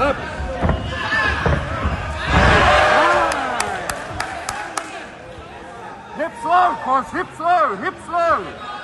Up. Hip slow, cross, hip slow, hip slow.